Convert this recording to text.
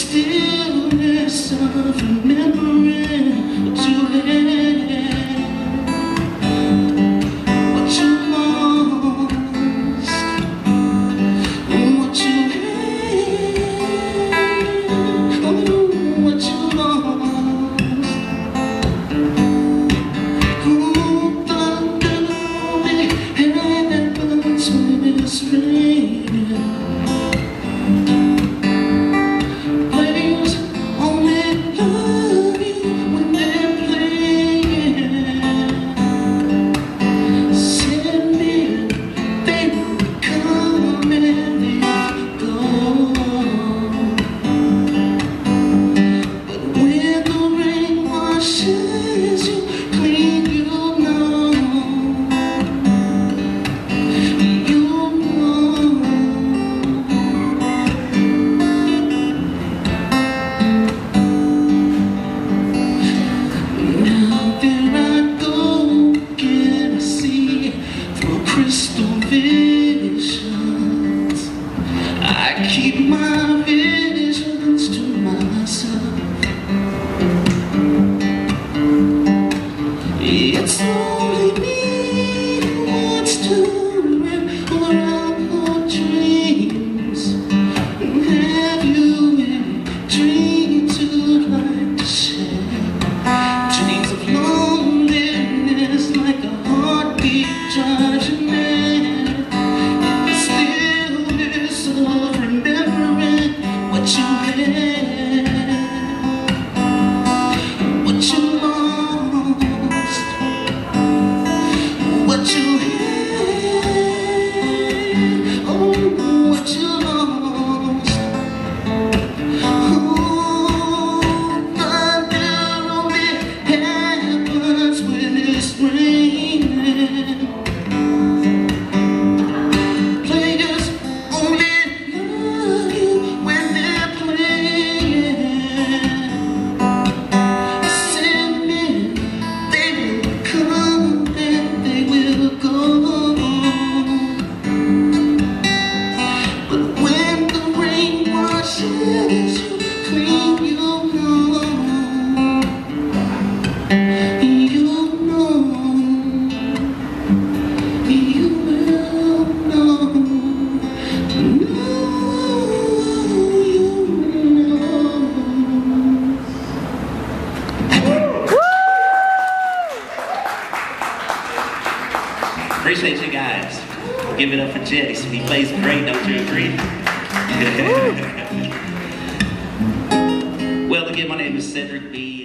stillness of remembrance. crystal visions. I keep my vision. Appreciate you guys. Give it up for Jettis. He plays great, don't you agree? well, again, my name is Cedric B.